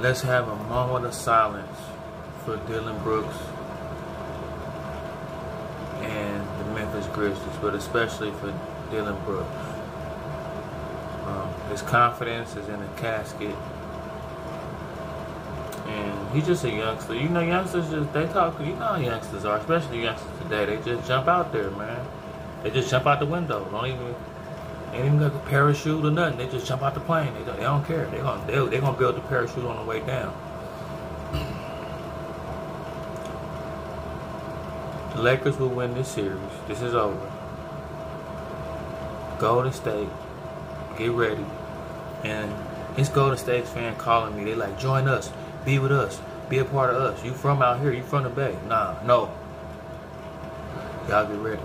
Let's have a moment of silence for Dillon Brooks and the Memphis Grizzlies, but especially for Dillon Brooks. Um, his confidence is in a casket. And he's just a youngster. You know, youngsters just, they talk, you know how youngsters are, especially youngsters today. They just jump out there, man. They just jump out the window. Don't even, ain't even got a parachute or nothing. They just jump out the plane. They don't, they don't care. They gonna, they, they gonna build the parachute on the way down. The Lakers will win this series. This is over. Golden State, get ready. And it's Golden State fan calling me. They like, join us, be with us, be a part of us. You from out here, you from the Bay. Nah, no. Y'all get ready.